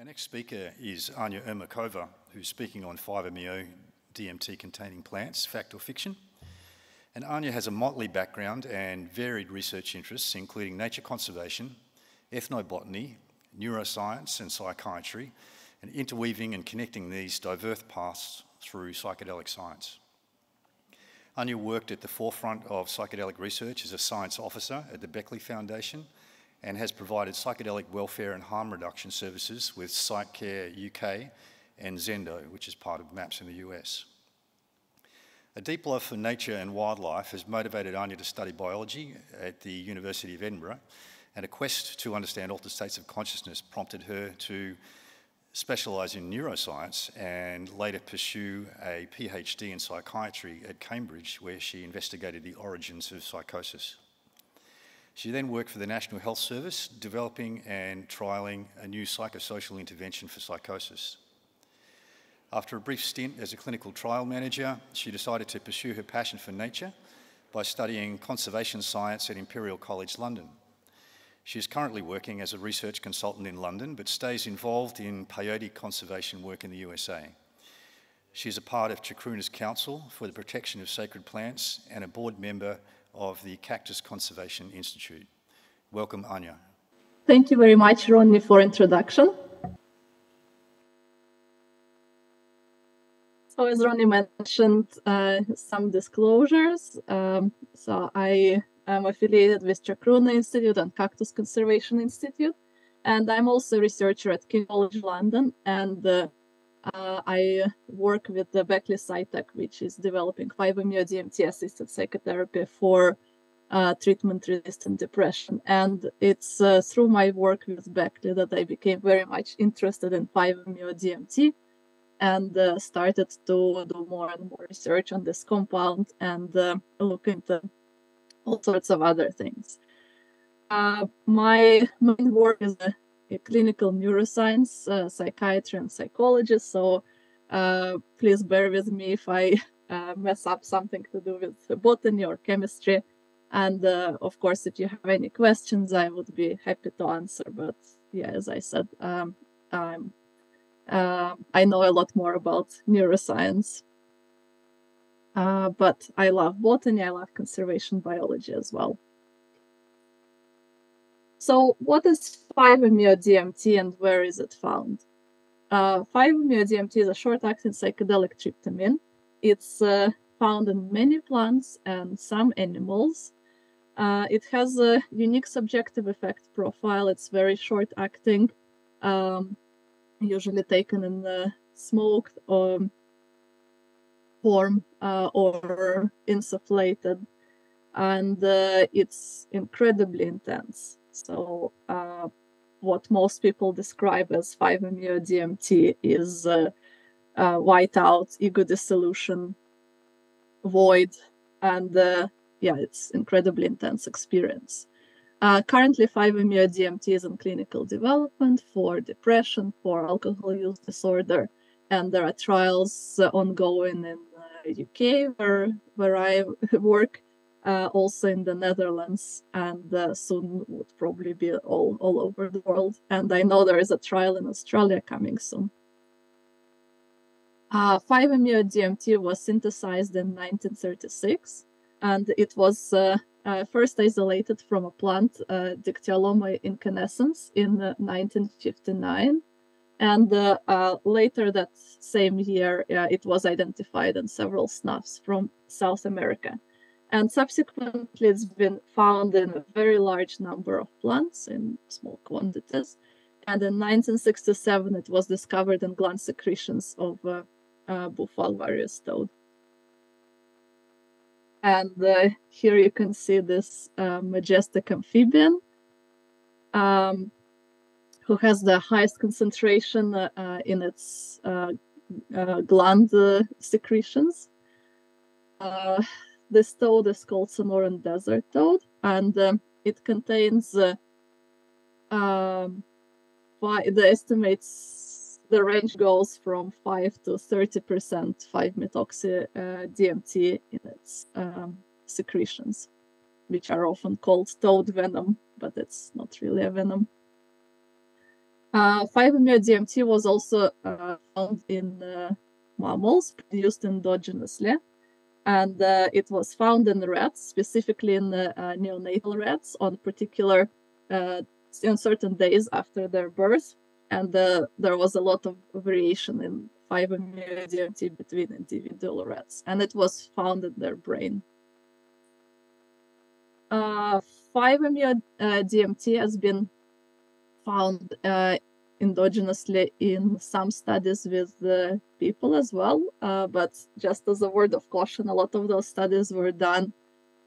Our next speaker is Anya Ermakova, who's speaking on 5-MeO DMT containing plants, fact or fiction. And Anya has a motley background and varied research interests, including nature conservation, ethnobotany, neuroscience, and psychiatry, and interweaving and connecting these diverse paths through psychedelic science. Anya worked at the forefront of psychedelic research as a science officer at the Beckley Foundation and has provided psychedelic welfare and harm reduction services with PsyCare UK and Zendo, which is part of MAPS in the US. A deep love for nature and wildlife has motivated Anya to study biology at the University of Edinburgh, and a quest to understand altered states of consciousness prompted her to specialise in neuroscience and later pursue a PhD in psychiatry at Cambridge, where she investigated the origins of psychosis. She then worked for the National Health Service, developing and trialling a new psychosocial intervention for psychosis. After a brief stint as a clinical trial manager, she decided to pursue her passion for nature by studying conservation science at Imperial College London. She is currently working as a research consultant in London, but stays involved in peyote conservation work in the USA. She is a part of Chacruna's Council for the Protection of Sacred Plants and a board member of the Cactus Conservation Institute. Welcome, Anya. Thank you very much, Ronnie, for introduction. So as Ronnie mentioned, uh, some disclosures. Um, so I am affiliated with Chacruna Institute and Cactus Conservation Institute, and I'm also a researcher at King College London, and uh, uh, I work with the Beckley Psytech, which is developing 5-MeO DMT assisted psychotherapy for uh, treatment-resistant depression. And it's uh, through my work with Beckley that I became very much interested in 5-MeO DMT and uh, started to do more and more research on this compound and uh, look into all sorts of other things. Uh, my main work is a clinical neuroscience, uh, psychiatry, and psychologist. So uh, please bear with me if I uh, mess up something to do with botany or chemistry. And of course, if you have any questions, I would be happy to answer. But yeah, as I said, um, I'm, uh, I know a lot more about neuroscience. Uh, but I love botany, I love conservation biology as well. So, what is 5-MeO DMT and where is it found? Uh, 5-MeO DMT is a short-acting psychedelic tryptamine. It's uh, found in many plants and some animals. Uh, it has a unique subjective effect profile. It's very short-acting, um, usually taken in the smoked or form uh, or insufflated, and uh, it's incredibly intense. So, uh, what most people describe as 5-MeO DMT is uh, uh, whiteout, ego dissolution, void, and uh, yeah, it's incredibly intense experience. Uh, currently, 5-MeO DMT is in clinical development for depression, for alcohol use disorder, and there are trials uh, ongoing in the UK where where I work also in the Netherlands, and uh, soon would probably be all, all over the world. And I know there is a trial in Australia coming soon. Uh, 5-MeO DMT was synthesized in 1936, and it was uh, uh, first isolated from a plant, uh, Dictyoloma incanescens, in 1959. And later that same year, it was identified in several snuffs from South America. And subsequently, it's been found in a very large number of plants in small quantities. And in 1967, it was discovered in gland secretions of uh, uh, Bufo alvarius toad. And uh, here you can see this uh, majestic amphibian um, who has the highest concentration uh, uh, in its gland secretions this toad is called Sonoran desert toad, and um, it contains uh, um, the estimates the range goes from 5 to 30% 5-methoxy uh, DMT in its um, secretions, which are often called toad venom, but it's not really a venom. Uh, 5-MeO-DMT was also uh, found in uh, mammals produced endogenously, and uh, it was found in the rats, specifically in the uh, neonatal rats, on particular uh, on certain days after their birth, and there was a lot of variation in 5-MeO-DMT between individual rats, and it was found in their brain. 5-MeO-DMT has been found uh, endogenously in some studies with the people as well. Uh, but just as a word of caution, a lot of those studies were done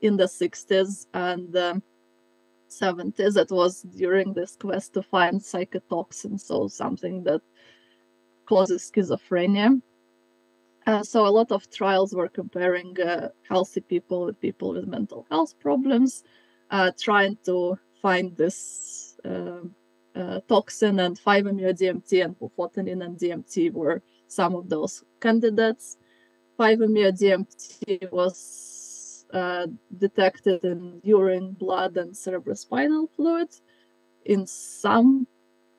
in the 60s and um, 70s. It was during this quest to find psychotoxin, so something that causes schizophrenia. Uh, so a lot of trials were comparing uh, healthy people with people with mental health problems, uh, trying to find this um, uh, toxin and 5-MeO-DMT and bufotenin and DMT were some of those candidates. 5-MeO-DMT was uh, detected in urine, blood, and cerebrospinal fluid in some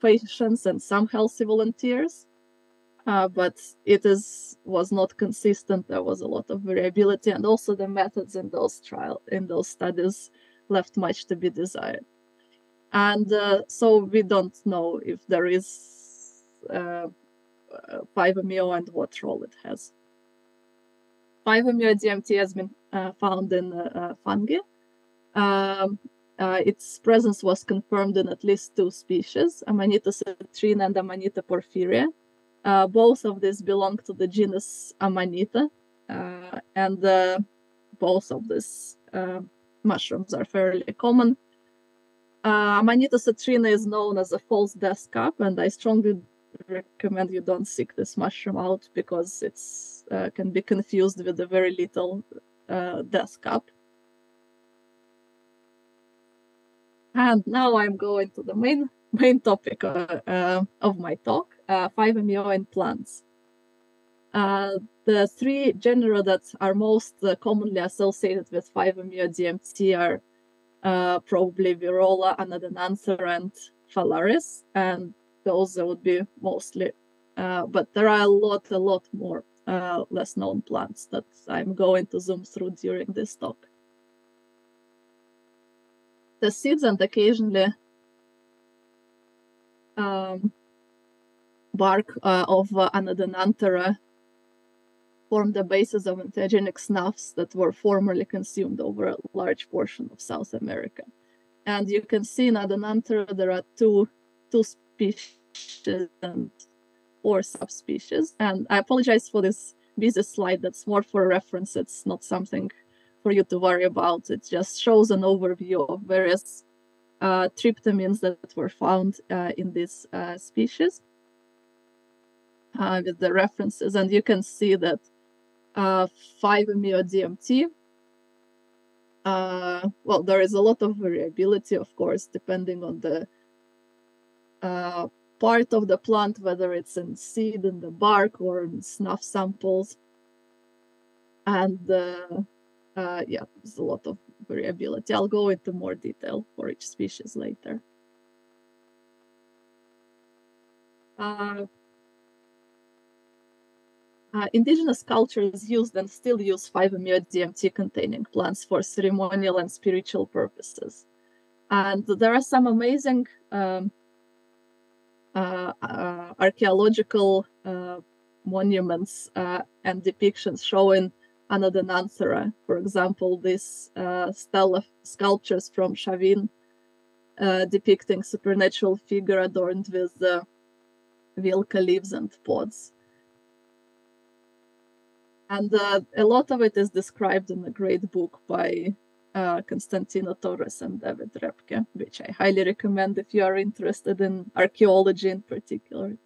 patients and some healthy volunteers. Uh, but it is was not consistent. There was a lot of variability, and also the methods in those trial in those studies left much to be desired and uh, so we don't know if there is uh, 5-MeO and what role it has. 5-MeO DMT has been uh, found in uh, fungi. Um, uh, its presence was confirmed in at least two species, Amanita citrina and Amanita porphyria. Uh, both of these belong to the genus Amanita, and both of these mushrooms are fairly common uh, Amanita citrina is known as a false death cap, and I strongly recommend you don't seek this mushroom out because it's uh, can be confused with a very little uh, death cap. And now I'm going to the main main topic uh, uh, of my talk: 5-MeO uh, in plants. the three genera that are most commonly associated with 5-MeO DMT are uh, probably Virola, Anadenanthera, and Phalaris, and those would be mostly. Uh, but there are a lot, a lot more uh, less known plants that I'm going to zoom through during this talk. The seeds and occasionally um, bark uh, of uh, Anadenanthera form the basis of entheogenic snuffs that were formerly consumed over a large portion of South America. And you can see in Anadenanthera there are two, two species and four subspecies. And I apologize for this busy slide. That's more for reference. It's not something for you to worry about. It just shows an overview of various uh, tryptamines that were found uh, in these uh, species uh, with the references. And you can see that uh, 5-MeO DMT. Uh, well, there is a lot of variability, of course, depending on the uh, part of the plant, whether it's in seed, in the bark, or in snuff samples. And uh, uh, yeah, there's a lot of variability. I'll go into more detail for each species later. Uh, indigenous cultures used and still use 5-MeO DMT containing plants for ceremonial and spiritual purposes. And there are some amazing um, uh, uh, archaeological uh, monuments uh, and depictions showing Anadenanthera. For example, these uh, stela sculptures from Chavin depicting supernatural figure adorned with the vilca leaves and pods and uh, a lot of it is described in a great book by uh, Constantino Torres and David Repke, which I highly recommend if you are interested in archaeology in particular.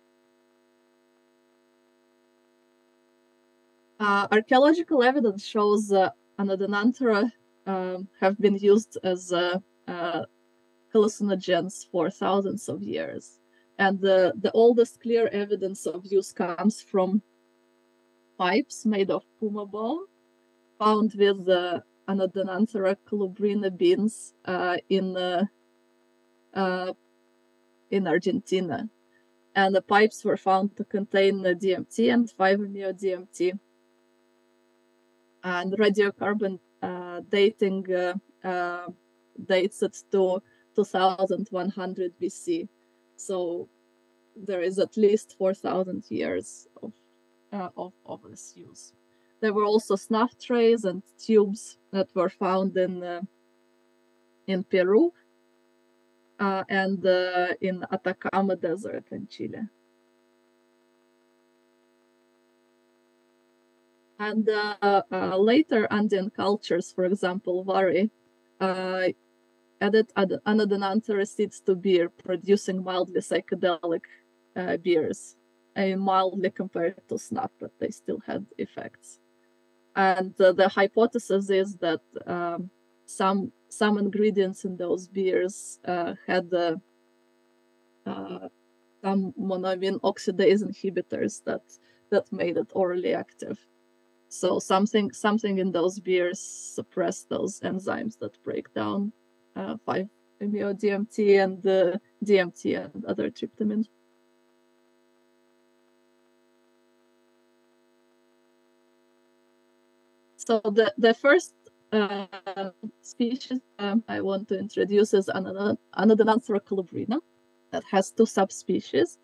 Uh, archaeological evidence shows uh, Anadenanthera um, have been used as uh, uh, hallucinogens for thousands of years. And the, the oldest clear evidence of use comes from pipes made of puma bone found with the Anadenanthera colubrina beans uh, in uh, uh, in Argentina. and the pipes were found to contain DMT and 5-MeO-DMT. And radiocarbon uh, dating uh, uh, dates it to 2100 BC. So there is at least 4,000 years of, uh, of, of use. There were also snuff trays and tubes that were found in uh, in Peru uh, and uh, in Atacama Desert in Chile. And uh, uh, later Andean cultures, for example, Vari, uh, added Anadenanthera seeds to beer, producing mildly psychedelic beers. I mildly compared to snuff, but they still had effects. And the hypothesis is that um, some some ingredients in those beers uh, had uh, uh, some monoamine oxidase inhibitors that that made it orally active. So something something in those beers suppressed those enzymes that break down 5-MeO-DMT uh, and the DMT and other tryptamines. So the, the first uh, species um, I want to introduce is Anadenanthera colubrina that has two subspecies.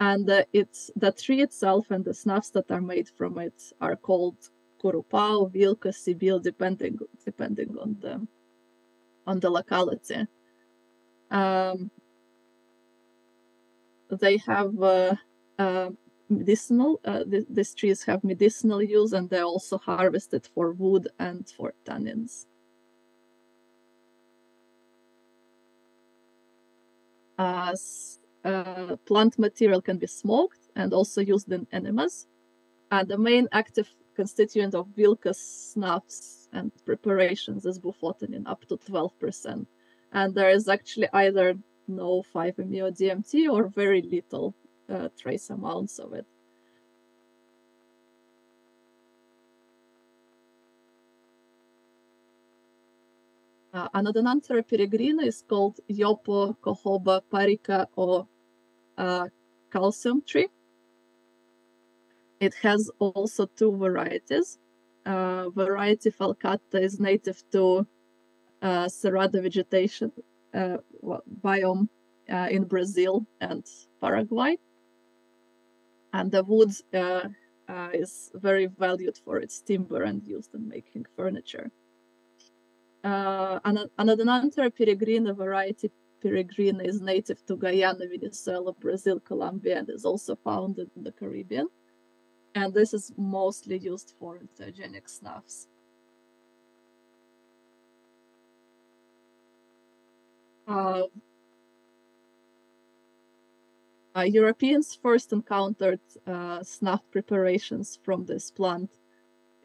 And uh, it's the tree itself and the snuffs that are made from it are called Curupau, Vilca, Cebil, depending depending on the on the locality. Um, they have uh, uh, medicinal. Uh, th- these trees have medicinal use, and they're also harvested for wood and for tannins. As uh, plant material can be smoked and also used in enemas. And the main active constituent of Vilca's snuffs and preparations is bufotenin, up to 12%. And there is actually either no 5-MeO-DMT or very little uh, trace amounts of it. Uh, Anadenanthera peregrina is called Yopo, Cohoba, Parica, or uh, calcium tree. It has also two varieties. Uh, variety falcata is native to uh, Cerrado vegetation uh, biome uh, in Brazil and Paraguay and the wood uh, uh, is very valued for its timber and used in making furniture. Uh, Anadenanthera peregrina variety peregrina is native to Guyana, Venezuela, Brazil, Colombia, and is also found in the Caribbean. And this is mostly used for entheogenic snuffs. Uh, uh, Europeans first encountered uh, snuff preparations from this plant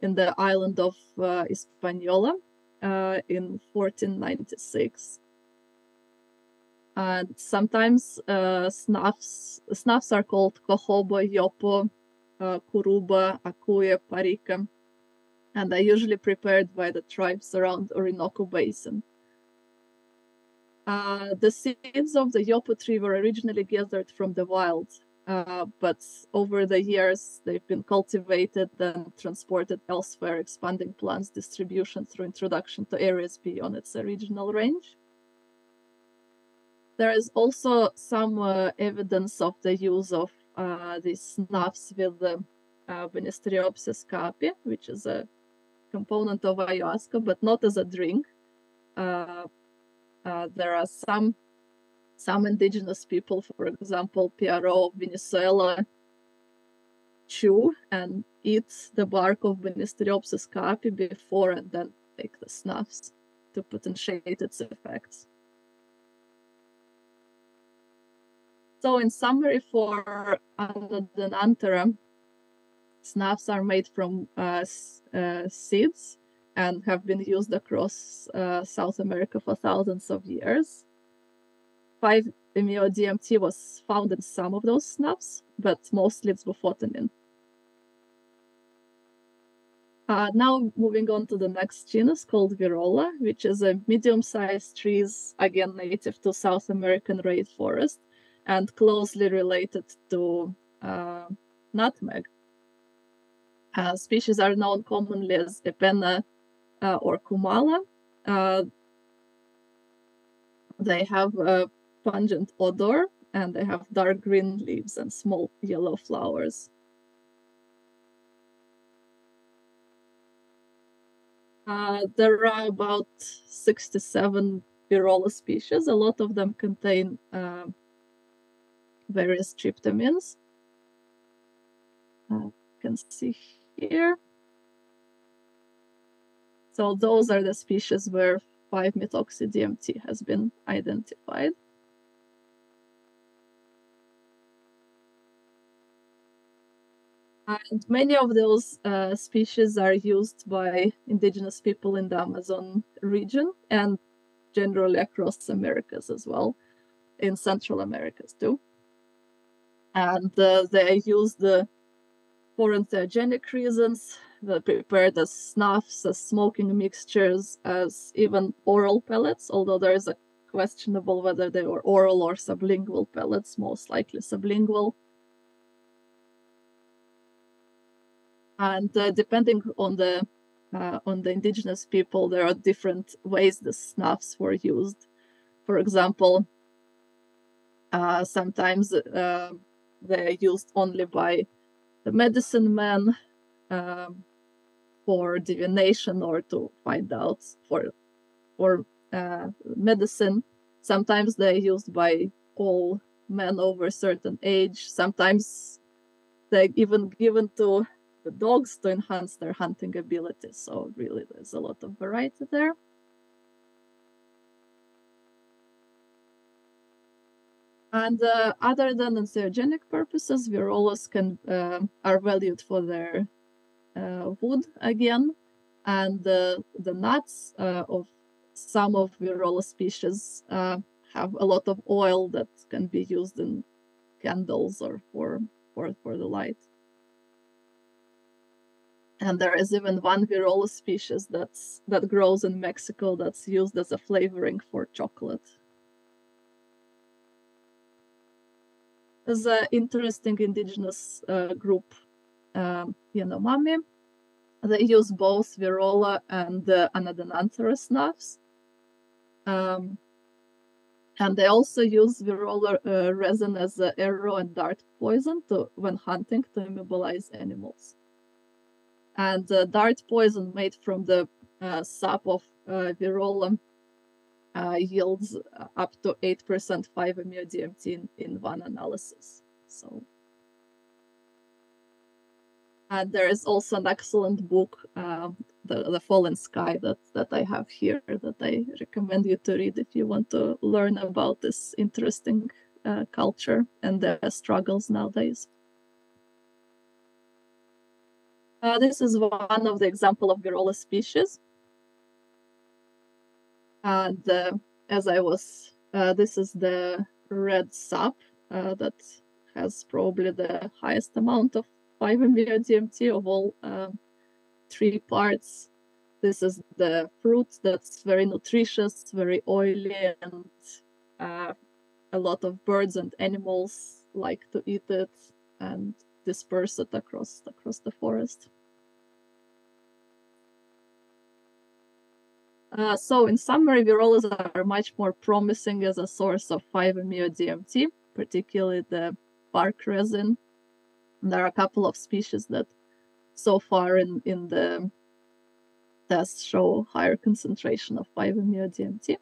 in the island of uh, Hispaniola uh, in 1496. And sometimes uh, snuffs snuffs are called cohobo, yopo, uh, kuruba, akuya, parica, and are usually prepared by the tribes around Orinoco Basin. Uh, the seeds of the yopo tree were originally gathered from the wild, uh, but over the years they've been cultivated and transported elsewhere, expanding plant's distribution through introduction to areas beyond its original range. There is also some uh, evidence of the use of uh, these snuffs with the uh, caapi, which is a component of ayahuasca, but not as a drink. Uh, there are some some indigenous people, for example, Piaro of Venezuela, chew and eat the bark of Banisteriopsis caapi before and then take the snuffs to potentiate its effects. So, in summary, for under the Anadenanthera, snuffs are made from uh, uh, seeds and have been used across uh, South America for thousands of years. 5-MeO-DMT was found in some of those snuffs, but mostly it's bufotenin. Uh, now moving on to the next genus called Virola, which is a medium-sized tree, again native to South American rainforest, and closely related to uh, nutmeg. Uh, species are known commonly as Epenna uh, or Kumala. Uh, they have a pungent odor and they have dark green leaves and small yellow flowers. Uh, there are about 67 Virola species. A lot of them contain uh, various tryptamines. Uh, you can see here. So those are the species where 5-methoxy-DMT has been identified. And many of those uh, species are used by indigenous people in the Amazon region and generally across Americas as well, in Central Americas too. And uh, they use the for entheogenic reasons, they prepared as snuffs, as smoking mixtures, as even oral pellets, although there is a questionable whether they were oral or sublingual pellets, most likely sublingual. and uh, depending on the uh, on the indigenous people, there are different ways the snuffs were used. For example, uh, sometimes uh, they're used only by the medicine men um, for divination or to find out for for uh, medicine. Sometimes they're used by all men over a certain age. Sometimes they're even given to the dogs to enhance their hunting abilities. So really there's a lot of variety there. And uh, other than entheogenic purposes, virolas can uh, are valued for their wood again, and the nuts uh, of some of virola species uh, have a lot of oil that can be used in candles or for for for the light and there is even one virola species that's that grows in Mexico that's used as a flavoring for chocolate. There's an interesting indigenous uh, group, um, Yanomami. They use both virola and uh, Anadenanthera snuffs. Um, and they also use virola uh, resin as an arrow and dart poison to, when hunting to immobilize animals and uh, dart poison made from the uh, sap of uh, virola uh, yields up to 8% 5-MeO-DMT in, in one analysis. So, and there is also an excellent book, uh, the, the Falling Sky, that, that I have here that I recommend you to read if you want to learn about this interesting uh, culture and their struggles nowadays. Uh, this is one of the example of Virola species. And uh, as I was, uh, this is the red sap uh, that has probably the highest amount of 5-MeO-DMT of all uh, three parts. This is the fruit that's very nutritious, very oily, and uh, a lot of birds and animals like to eat it and disperse it across across the forest. Uh, so in summary, virolas are much more promising as a source of 5-MeO-DMT, particularly the bark resin. There are a couple of species that so far in, in the tests show higher concentration of 5-MeO-DMT.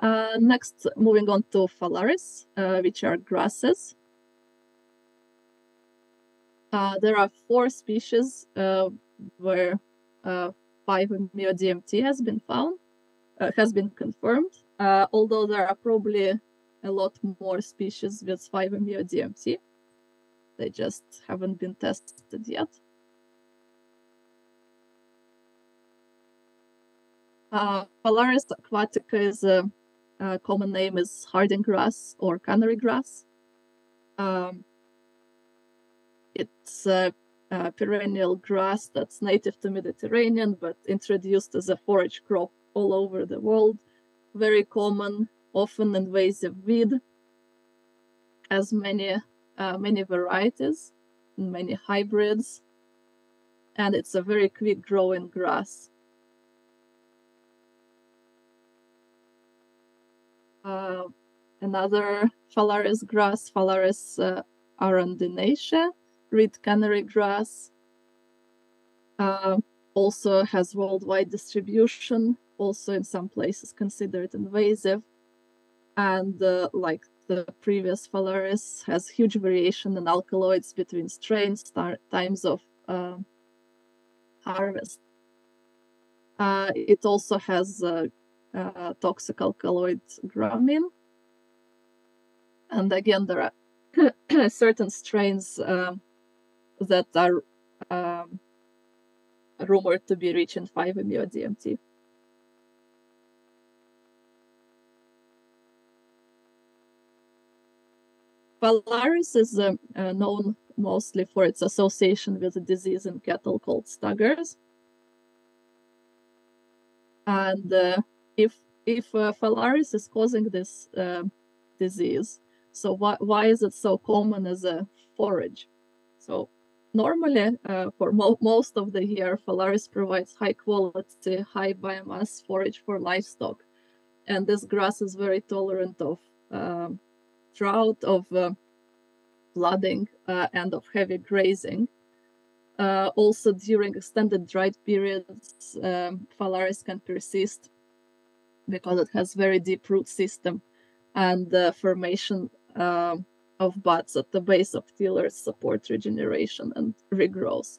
Uh, next, moving on to phalaris, uh, which are grasses. Uh, there are four species uh, where uh, 5-MeO-DMT has been found, uh, has been confirmed, uh, although there are probably a lot more species with 5-MeO-DMT. They just haven't been tested yet. Uh, Phalaris aquatica is a, a, common name is harding grass or canary grass. Um, it's a uh, perennial grass that's native to Mediterranean but introduced as a forage crop all over the world. Very common, often invasive weed. as many uh, many varieties, many hybrids, and it's a very quick growing grass. Uh, another phalaris grass, Phalaris uh, arundinacea, reed canary grass, uh, also has worldwide distribution, also in some places considered invasive. And uh, like the previous Phalaris, has huge variation in alkaloids between strains, times of uh, harvest. Uh, it also has toxic alkaloid gramine. And again, there are certain strains um, that are um, rumored to be rich in 5-MeO-DMT. Phalaris is uh, uh, known mostly for its association with a disease in cattle called Staggers. And uh, if if uh, Phalaris is causing this uh, disease, so why why is it so common as a forage? So normally uh, for mo- most of the year, Phalaris provides high quality, high biomass forage for livestock, and this grass is very tolerant of um, drought, of uh, flooding, uh, and of heavy grazing. Uh, also, during extended dry periods, um, Phalaris can persist because it has very deep root system and the formation um, of buds at the base of tillers support regeneration and regrowth.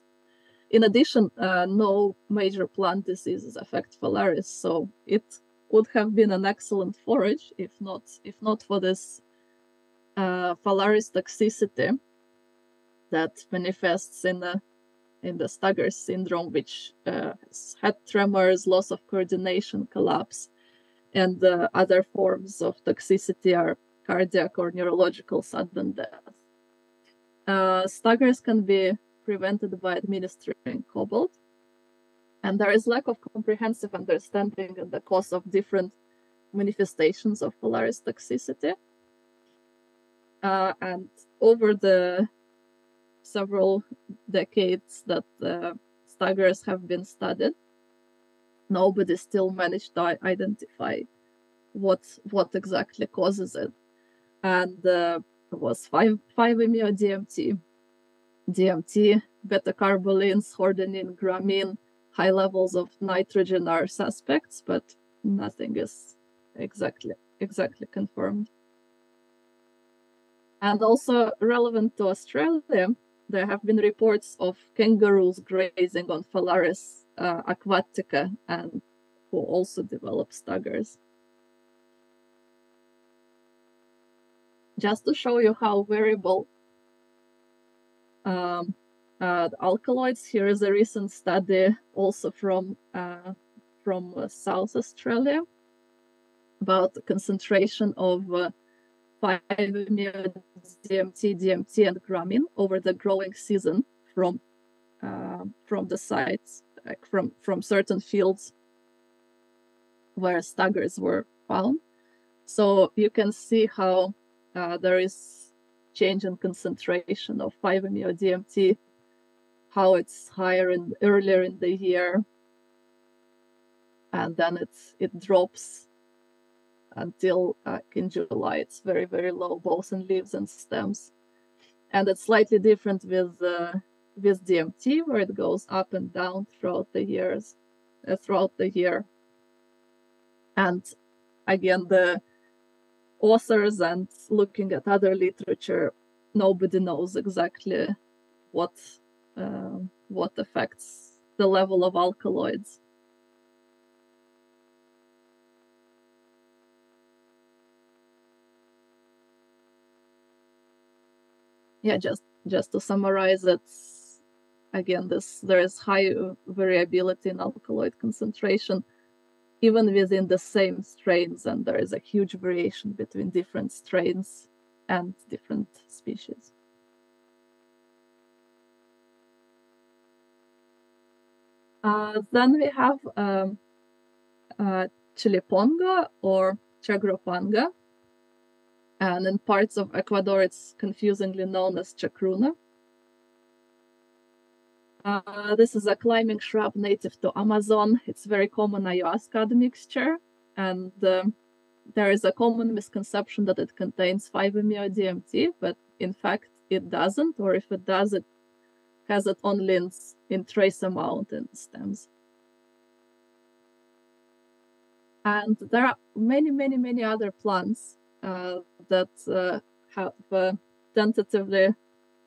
In addition, uh, no major plant diseases affect Phalaris, so it would have been an excellent forage if not if not for this uh, Phalaris toxicity that manifests in the in the Staggers syndrome, which uh, head tremors, loss of coordination, collapse, and uh, other forms of toxicity are cardiac or neurological sudden death. Uh, Staggers can be prevented by administering cobalt, and there is lack of comprehensive understanding of the cause of different manifestations of Phalaris toxicity. Uh, and over the several decades that uh, staggers have been studied, nobody still managed to identify what what exactly causes it. And uh, it was 5 5-MeO DMT, DMT, beta carbolines, hordenine, gramine, high levels of nitrogen are suspects, but nothing is exactly exactly confirmed. And also relevant to Australia, there have been reports of kangaroos grazing on Phalaris uh, aquatica and who also develop staggers. Just to show you how variable um, uh, alkaloids, here is a recent study also from uh, from uh, South Australia about the concentration of uh, 5-MeO DMT, DMT, and gramine over the growing season from uh, from the sites, like from from certain fields where staggers were found. So you can see how uh, there is change in concentration of 5-MeO DMT, how it's higher and earlier in the year, and then it's it drops until uh, in July. It's very, very low, both in leaves and stems. And it's slightly different with uh, with DMT, where it goes up and down throughout the years, uh, throughout the year. And again, the authors and looking at other literature, nobody knows exactly what uh, what affects the level of alkaloids. Yeah, just just to summarize it, again, this there is high variability in alkaloid concentration, even within the same strains, and there is a huge variation between different strains and different species. Uh, then we have um, uh, Chaliponga or Chagropanga, And in parts of Ecuador, it's confusingly known as chacruna. Uh, this is a climbing shrub native to Amazon. It's very common ayahuasca admixture, and um, there is a common misconception that it contains 5-MeO-DMT, but in fact it doesn't, or if it does, it has it only in, in trace amount in stems. And there are many, many, many other plants uh, that uh, have uh, tentatively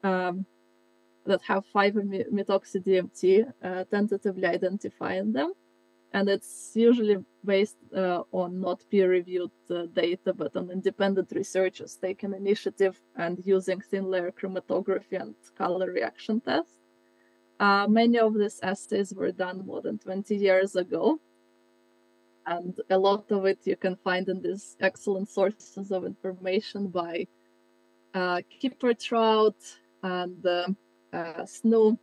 um, that have 5-methoxy DMT uh, tentatively identifying them and it's usually based uh, on not peer-reviewed uh, data, but on independent researchers taking initiative and using thin layer chromatography and color reaction tests. Uh, many of these assays were done more than 20 years ago, and a lot of it you can find in these excellent sources of information by uh, Keeper Trout and uh, uh, Snow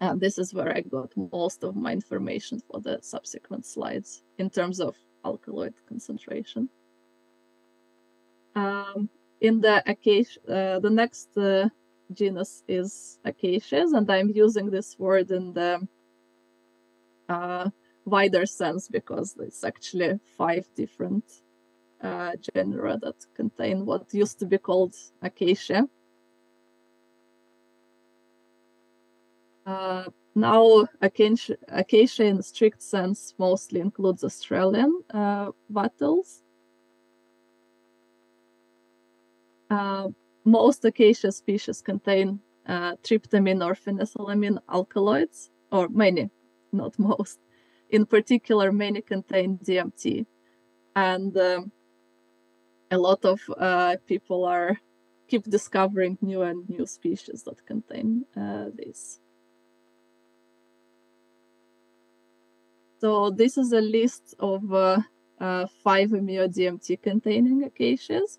and this is where I got most of my information for the subsequent slides in terms of alkaloid concentration. Um, in the acacia, uh, the next uh, genus is acacias, and I'm using this word in the uh, wider sense because it's actually five different uh, genera that contain what used to be called acacia. Uh, now, acacia, acacia in strict sense mostly includes Australian uh, wattles. Uh, most acacia species contain uh, tryptamine or phenethylamine alkaloids, or many, not most. In particular, many contain DMT. And um, a lot of uh, people are keep discovering new and new species that contain uh, these. So this is a list of uh, uh, 5-MeO-DMT containing acacias.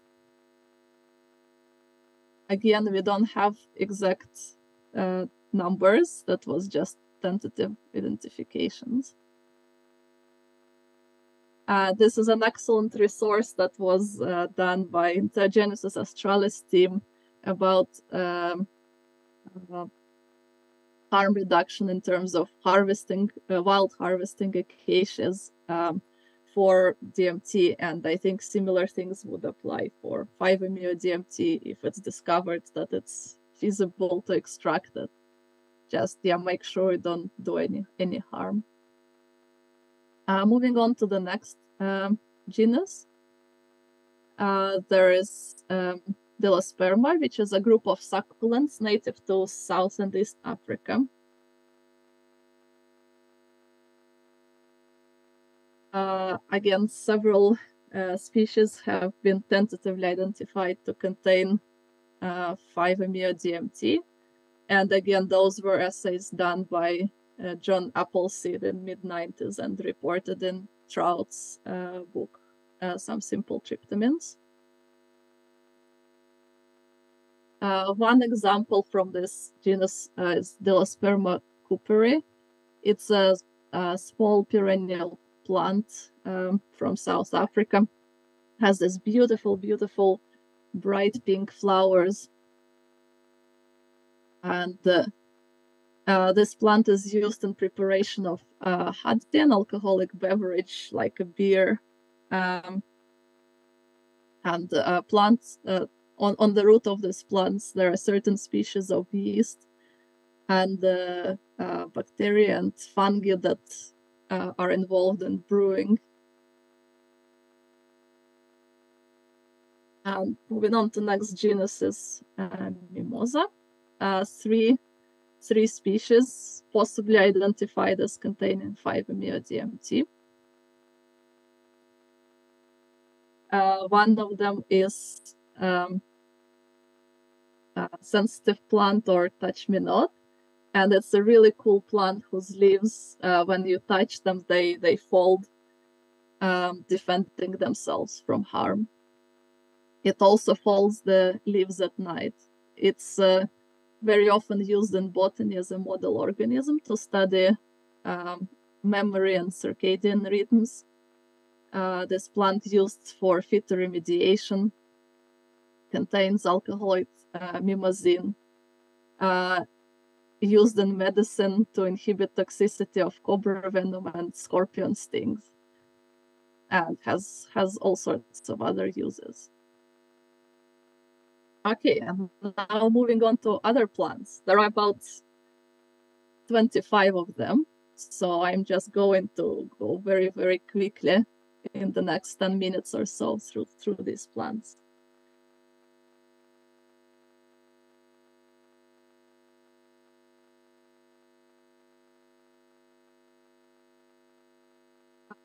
Again, we don't have exact uh, numbers. That was just tentative identifications. Uh, this is an excellent resource that was uh, done by Entheogenesis Australis team about um, uh, harm reduction in terms of harvesting uh, wild harvesting acacias um, for DMT, and I think similar things would apply for 5-MeO DMT if it's discovered that it's feasible to extract it. Just yeah, make sure you don't do any any harm. Uh, moving on to the next um, genus, uh, there is um, Delosperma, which is a group of succulents native to South and East Africa. Uh, again, several uh, species have been tentatively identified to contain uh, 5-MeO-DMT. And again, those were assays done by uh, John Appleseed in mid-90s and reported in Trout's uh, book, uh, Some Simple Tryptamines. Uh, one example from this genus uh, is Delosperma cooperi. It's a, a, small perennial plant um, from South Africa. Has this beautiful, beautiful, bright pink flowers. And uh, this plant is used in preparation of uh, haddi, an alcoholic beverage like a beer. Um, and uh, plants uh, on, on the root of these plants, there are certain species of yeast and uh, bacteria and fungi that are involved in brewing. And moving on to next genus is Mimosa. Uh, three, three species possibly identified as containing 5-MeO-DMT. Uh, one of them is um, sensitive plant or touch me not. And it's a really cool plant whose leaves uh, when you touch them they they fold um, defending themselves from harm. It also folds the leaves at night. It's uh, very often used in botany as a model organism to study um, memory and circadian rhythms uh, this plant used for phytoremediation contains alkaloid uh, mimosine, uh, used in medicine to inhibit toxicity of cobra venom and scorpion stings, and has has all sorts of other uses. Okay, and now moving on to other plants. There are about 25 of them. So I'm just going to go very, very quickly in the next 10 minutes or so through, through these plants.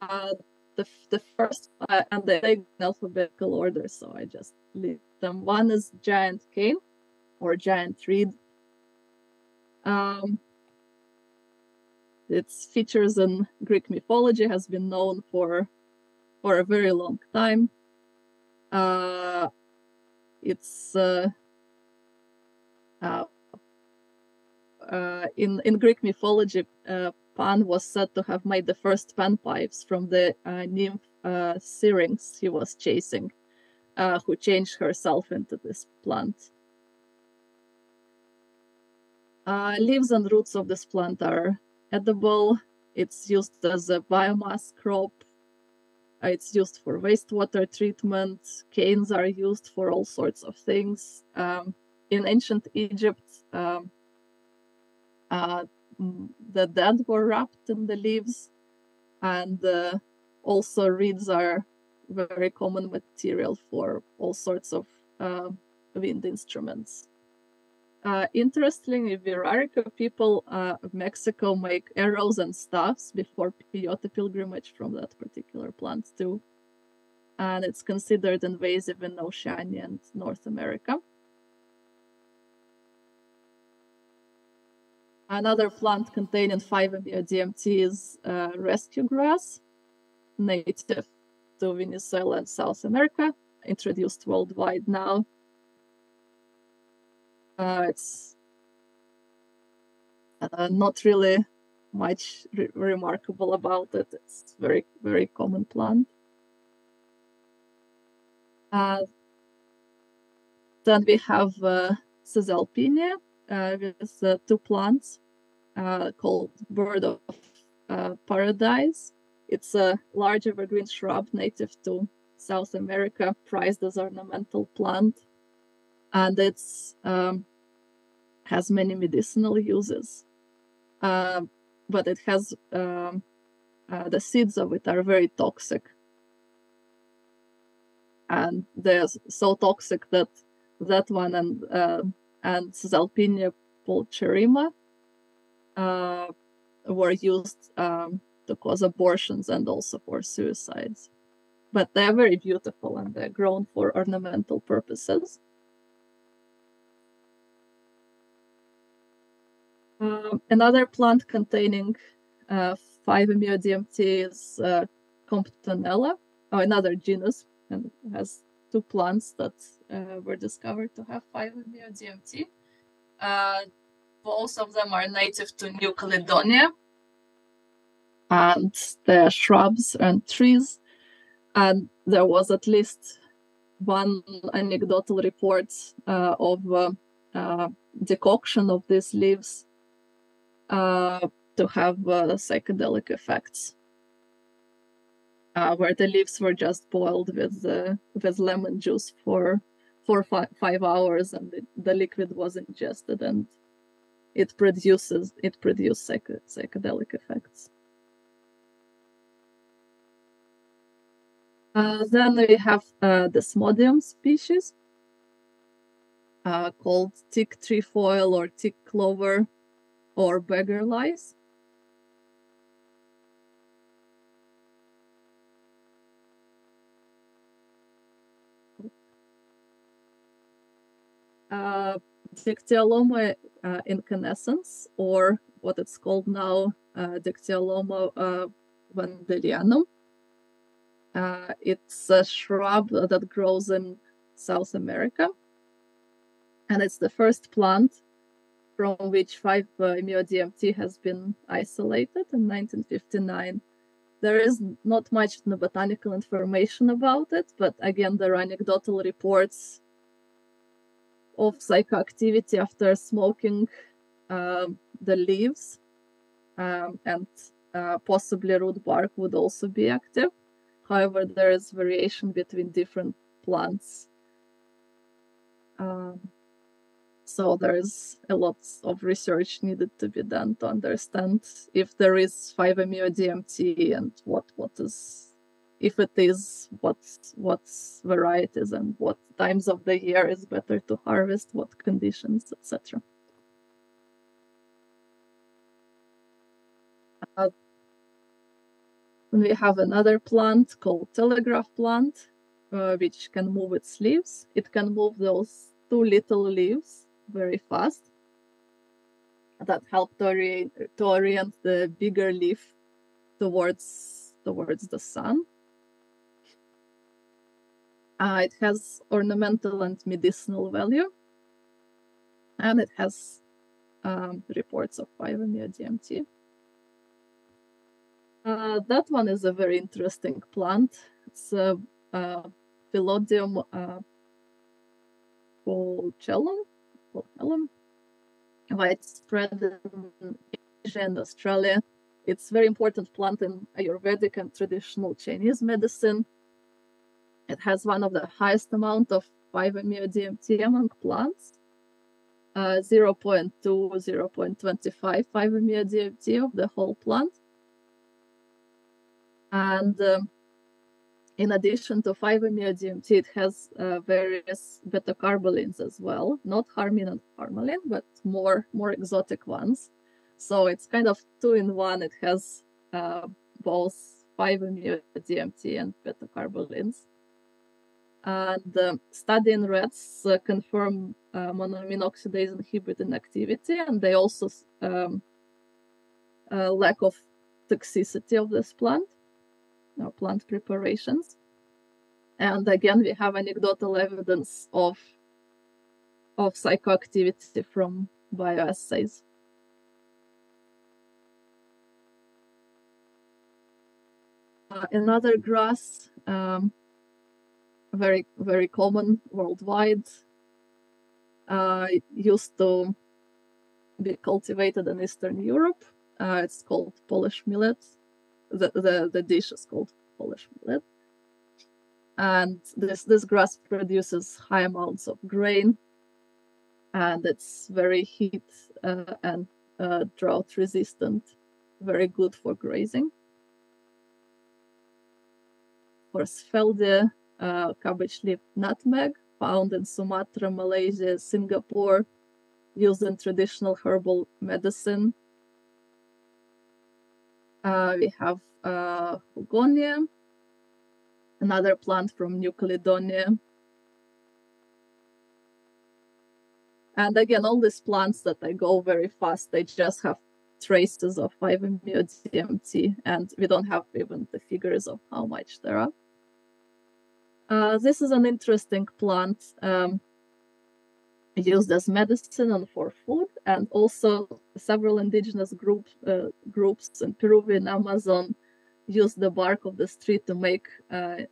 Uh, the, the first uh, and the in alphabetical order, so I just leave them. One is giant cane or giant reed. Um, its features in Greek mythology has been known for for a very long time. Uh, it's uh, uh, uh in in Greek mythology, uh, Pan was said to have made the first panpipes from the uh, nymph Syrinx he was chasing, who changed herself into this plant. leaves and roots of this plant are edible. It's used as a biomass crop. Uh, it's used for wastewater treatment. Canes are used for all sorts of things. Um, in ancient Egypt, um, uh, the dead were wrapped in the leaves, and uh, also reeds are very common material for all sorts of uh, wind instruments. Uh, interestingly, Wixárika people uh, of Mexico make arrows and staffs before peyote pilgrimage from that particular plant too. And it's considered invasive in Oceania and North America. Another plant containing 5-MeO-DMT is uh, rescue grass, native to Venezuela and South America, introduced worldwide now uh, it's uh, not really much re remarkable about it. It's very, very common plant. Uh, then we have uh, uh, with uh, two plants uh, called Bird of uh, Paradise. It's a large evergreen shrub native to South America, prized as ornamental plant. And it's um, has many medicinal uses. Uh, but it has um, uh, the seeds of it are very toxic, and they're so toxic that that one and uh, and Caesalpinia pulcherrima were used um, to cause abortions and also for suicides. But they're very beautiful and they're grown for ornamental purposes. Um, another plant containing uh, 5-MeO-DMT is uh, Comptonella, oh, another genus, and has two plants that uh, were discovered to have 5-MeO-DMT. Uh, both of them are native to New Caledonia, and they're shrubs and trees. And there was at least one anecdotal report uh, of uh, uh, decoction of these leaves uh, to have uh, psychedelic effects. Uh, where the leaves were just boiled with with lemon juice for for fi- five hours, and the, the liquid was ingested, and it produces it produced psych- psychedelic effects. Then we have uh, Desmodium species uh, called tick trefoil or tick clover or beggar lice. Uh, Dictyoloma uh, incanescens, or what it's called now, uh, Dictyoloma uh, vandellianum. Uh, it's a shrub that grows in South America, and it's the first plant from which 5-MeO-DMT has been isolated in 1959. There is not much botanical information about it, but again, there are anecdotal reports of psychoactivity after smoking um, the leaves um, and uh, possibly root bark would also be active. However, there is variation between different plants. Um, so there's a lot of research needed to be done to understand if there is 5-MeO-DMT and what what is if it is what what varieties and what times of the year is better to harvest, what conditions, etc. Uh, we have another plant called telegraph plant, uh, which can move its leaves. It can move those two little leaves very fast. That help to orient, to orient the bigger leaf towards towards the sun. Uh, it has ornamental and medicinal value, and it has um, reports of 5-MeO-DMT. Uh, that one is a very interesting plant. It's a, a Phyllodium uh, Pulchellum, widespread in Asia and Australia. It's very important plant in Ayurvedic and traditional Chinese medicine. It has one of the highest amount of 5-MeO-DMT among plants. Uh, 0.2, 0.25 5-MeO-DMT of the whole plant. And um, in addition to 5-MeO-DMT, it has uh, various beta-carbolines as well, not harmine and harmaline, but more more exotic ones. So it's kind of two in one. It has uh, both 5-MeO-DMT and beta-carbolines. And um, study in rats uh, confirm uh, monoamine oxidase inhibiting activity, and they also um, uh, lack of toxicity of this plant or plant preparations. And again, we have anecdotal evidence of of psychoactivity from bioassays. Uh, another grass, um, very very common worldwide, uh, used to be cultivated in Eastern Europe. Uh, it's called Polish millet the, the, the dish is called Polish millet. And this, this grass produces high amounts of grain and it's very heat uh, and uh, drought resistant, very good for grazing. Horsfieldia, uh, cabbage leaf nutmeg, found in Sumatra, Malaysia, Singapore, used in traditional herbal medicine uh, we have uh, Hugonia, another plant from New Caledonia. And again, all these plants that I go very fast, they just have traces of 5-MeO-DMT, and we don't have even the figures of how much there are. Uh, this is an interesting plant. Um, used as medicine and for food, and also several indigenous group, uh, groups in Peruvian Amazon use the bark of this tree to make uh,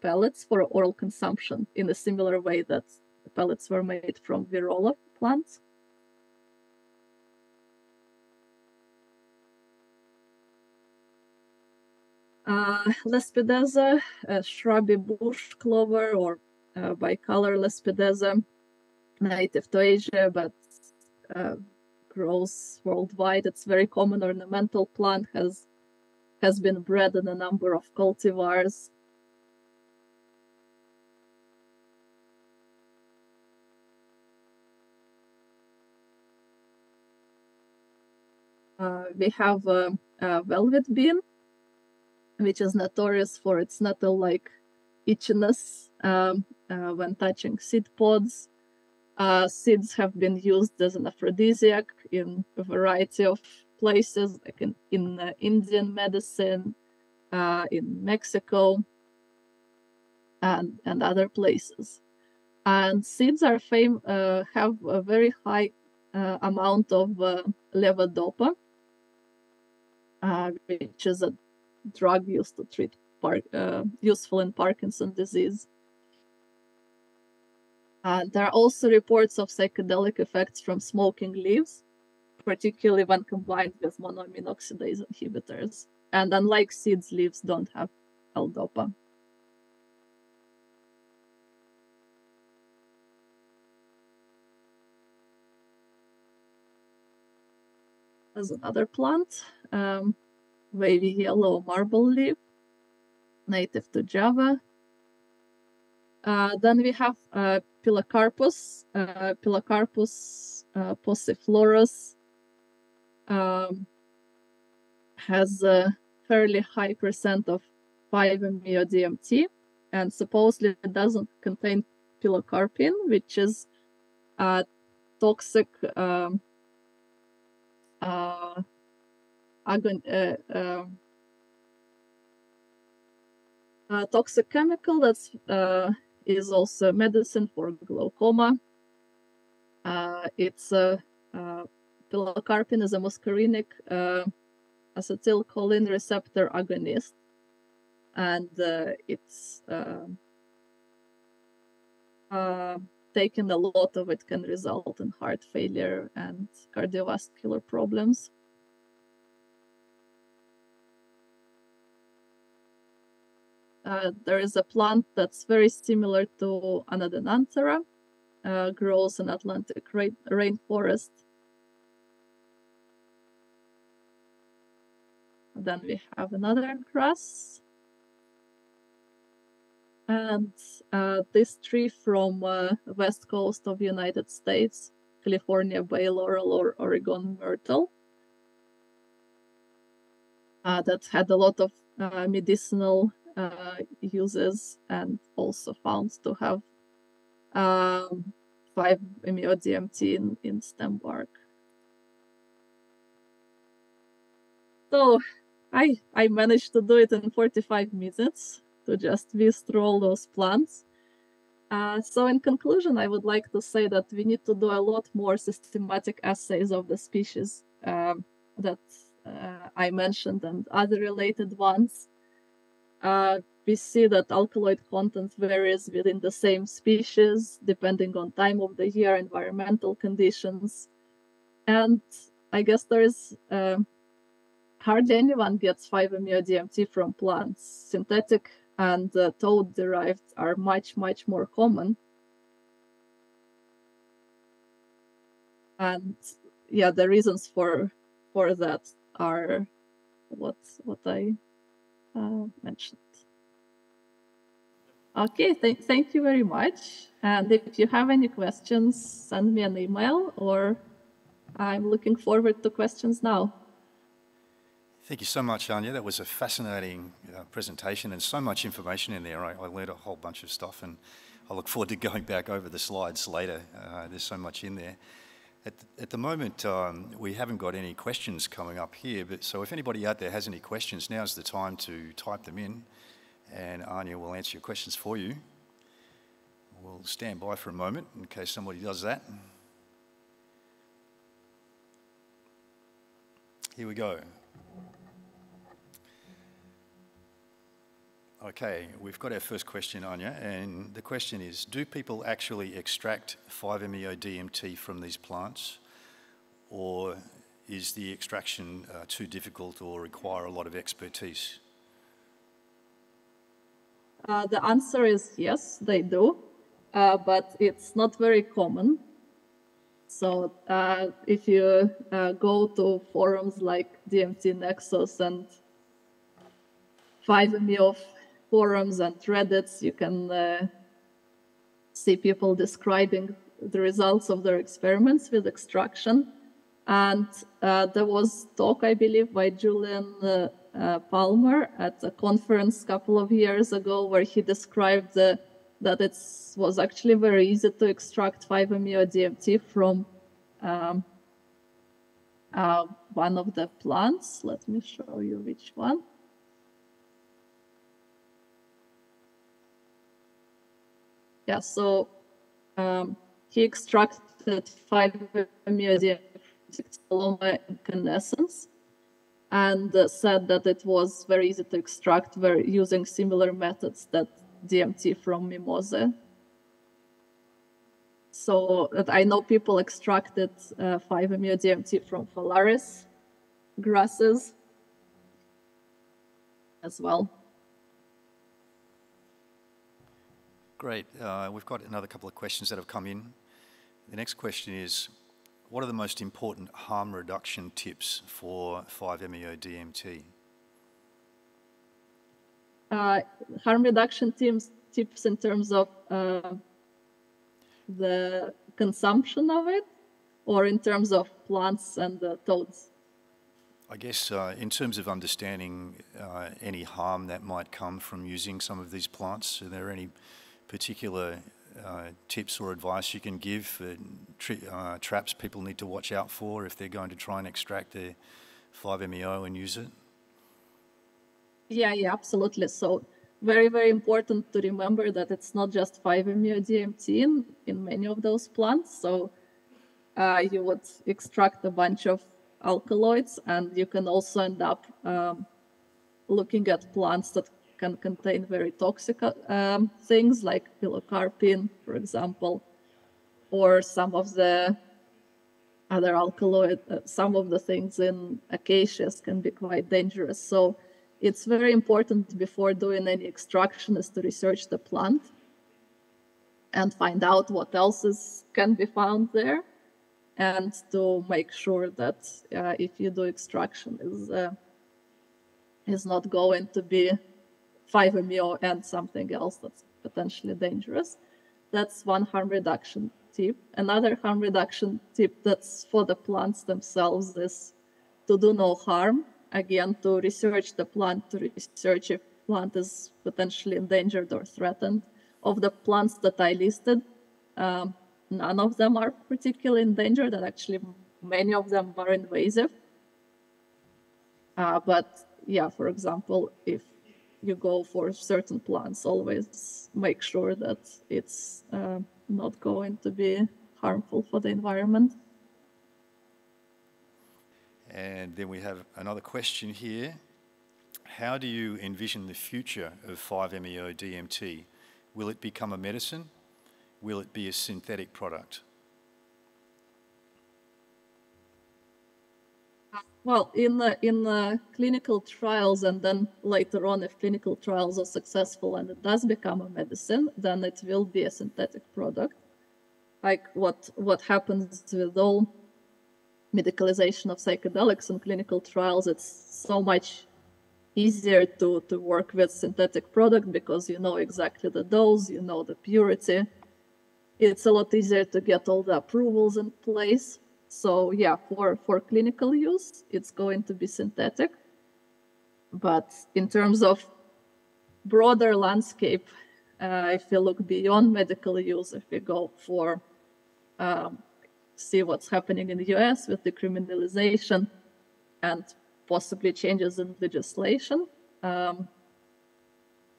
pellets for oral consumption in a similar way that pellets were made from virola plants. Uh, Lespedeza, a shrubby bush clover or uh, bicolor Lespedeza, native to Asia, but uh, grows worldwide. It's very common ornamental plant has has been bred in a number of cultivars. Uh, we have a, a, velvet bean, which is notorious for its nettle-like itchiness um, uh, when touching seed pods. Uh, seeds have been used as an aphrodisiac in a variety of places, like in, in uh, Indian medicine, uh, in Mexico, and, and other places. And seeds are fame, uh, have a very high uh, amount of uh, levodopa, which is a drug used to treat par- useful in Parkinson disease Uh, there are also reports of psychedelic effects from smoking leaves, particularly when combined with monoamine oxidase inhibitors. And unlike seeds, leaves don't have L-DOPA. As another plant, um, wavy yellow marble leaf, native to Java. Uh, then we have uh, Pilocarpus, uh, Pilocarpus uh, pauciflorus, um, has a fairly high percent of 5-MeO-DMT and supposedly doesn't contain pilocarpine, which is a toxic um, uh, agon- uh, um, a toxic chemical that's uh, is also medicine for glaucoma. Uh, it's a uh, pilocarpine is a muscarinic uh, acetylcholine receptor agonist, and uh, it's uh, uh, taken a lot of it can result in heart failure and cardiovascular problems. Uh, there is a plant that's very similar to Anadenanthera, uh, grows in Atlantic rain- rainforest. Then we have another grass. And uh, this tree from uh, west coast of United States, California bay laurel or Oregon myrtle, uh, that had a lot of medicinal uh, uses and also found to have um, 5-MeO-DMT in, in stem bark. So I I managed to do it in 45 minutes to just through all those plants. Uh, so in conclusion, I would like to say that we need to do a lot more systematic assays of the species um, that uh, I mentioned and other related ones. Uh, we see that alkaloid content varies within the same species depending on time of the year, environmental conditions, and I guess there is uh, hardly anyone gets 5-MeO-DMT from plants. Synthetic and uh, toad derived are much much more common. And yeah, the reasons for for that are what what I uh, mentioned. Okay, th- thank you very much. And if you have any questions, send me an email or I'm looking forward to questions now. Thank you so much, Anya. That was a fascinating uh, presentation and so much information in there. I, I, learned a whole bunch of stuff and I look forward to going back over the slides later. Uh, there's so much in there. At, at the moment, um, we haven't got any questions coming up here, but so if anybody out there has any questions, now's the time to type them in and Anya will answer your questions for you. We'll stand by for a moment in case somebody does that. Here we go. Okay, we've got our first question, Anya, and the question is Do people actually extract 5-MeO DMT from these plants, or is the extraction uh, too difficult or require a lot of expertise? Uh, the answer is yes, they do, uh, but it's not very common. So uh, if you uh, go to forums like DMT Nexus and 5-MeO forums and Reddits, you can uh, see people describing the results of their experiments with extraction. And uh, there was talk, I believe, by Julian uh, uh, Palmer at a conference a couple of years ago where he described that it was actually very easy to extract 5-MeO-DMT from um, uh, one of the plants. Let me show you which one. Yeah, so um, he extracted 5-MeO-DMT from incanescens and uh, said that it was very easy to extract very, using similar methods that DMT from mimosa. so that I know people extracted uh, 5-MeO-DMT from phalaris grasses as well. Great. Uh, we've got another couple of questions that have come in. The next question is, what are the most important harm reduction tips for 5-MeO-DMT? Uh, harm reduction tips, tips in terms of uh, the consumption of it or in terms of plants and the toads? I guess uh, in terms of understanding uh, any harm that might come from using some of these plants, are there any particular uh, tips or advice you can give for uh, traps people need to watch out for if they're going to try and extract their 5-MeO and use it? Yeah, yeah, absolutely. So very, very important to remember that it's not just 5-MeO-DMT in, in many of those plants. So uh, you would extract a bunch of alkaloids and you can also end up um, looking at plants that can contain very toxic um, things like pilocarpine, for example, or some of the other alkaloid, uh, some of the things in acacias can be quite dangerous. So it's very important before doing any extraction is to research the plant and find out what else is, can be found there and to make sure that uh, if you do extraction is uh, is not going to be 5-MeO and something else that's potentially dangerous. That's one harm reduction tip. Another harm reduction tip that's for the plants themselves is to do no harm. Again, to research the plant, to research if plant is potentially endangered or threatened. Of the plants that I listed, um, none of them are particularly endangered, and actually many of them are invasive. Uh, but yeah, for example, if you go for certain plants, always make sure that it's uh, not going to be harmful for the environment. And then we have another question here. How do you envision the future of 5-MeO DMT? Will it become a medicine? Will it be a synthetic product? Well, in the in the clinical trials, and then later on, if clinical trials are successful and it does become a medicine, then it will be a synthetic product. Like what what happens with all medicalization of psychedelics in clinical trials, it's so much easier to to work with synthetic product because you know exactly the dose, you know the purity. It's a lot easier to get all the approvals in place so yeah, for, for clinical use, it's going to be synthetic. But in terms of broader landscape, uh, if we look beyond medical use, if we go for um, see what's happening in the US with decriminalization and possibly changes in legislation, um,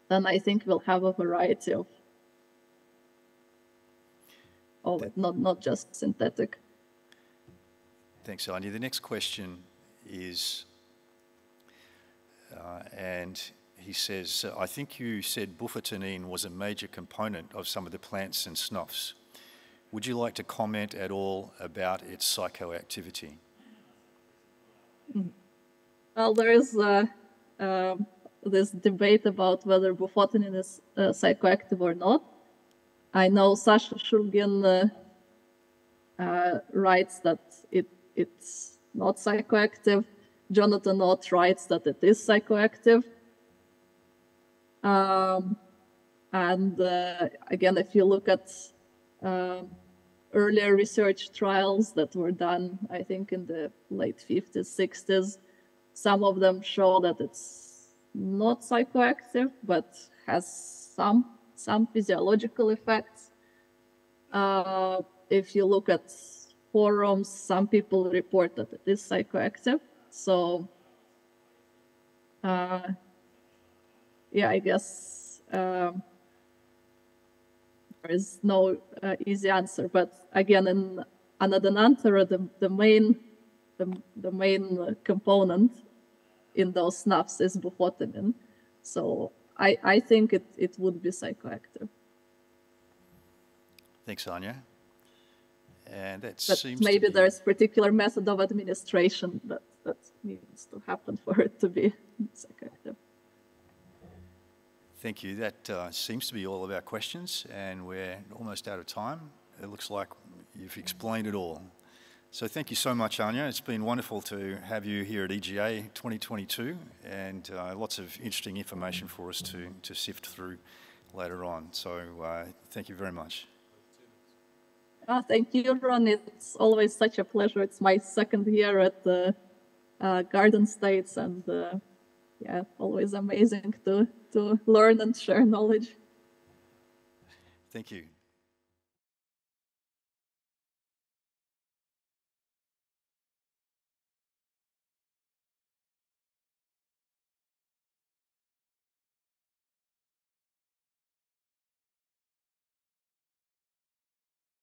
then I think we'll have a variety of, of not, not just synthetic. Thanks, Anya. The next question is, uh, and he says, I think you said bufotenine was a major component of some of the plants and snuffs. Would you like to comment at all about its psychoactivity? Well, there is uh, uh, this debate about whether bufotenine is uh, psychoactive or not. I know Sasha Shulgin uh, uh, writes that it it's not psychoactive. Jonathan Ott writes that it is psychoactive. Um, and uh, again, if you look at uh, earlier research trials that were done, I think in the late 50s, 60s, some of them show that it's not psychoactive, but has some some physiological effects. Uh, if you look at forums, some people report that it is psychoactive. So, uh, yeah, I guess um, there is no uh, easy answer. But again, in Anadenanthera, the, the main the, the main component in those snuffs is bufotenin. So I, I think it, it would be psychoactive. Thanks, Anya. And that but seems maybe there's particular method of administration that, that needs to happen for it to be effective. Thank you. That uh, seems to be all of our questions, and we're almost out of time. It looks like you've explained it all. So thank you so much, Anya. It's been wonderful to have you here at EGA 2022, and uh, lots of interesting information for us to, to sift through later on. So uh, thank you very much. Oh, thank you, Ron. It's always such a pleasure. It's my second year at the uh, Garden States, and uh, yeah, always amazing to to learn and share knowledge. Thank you.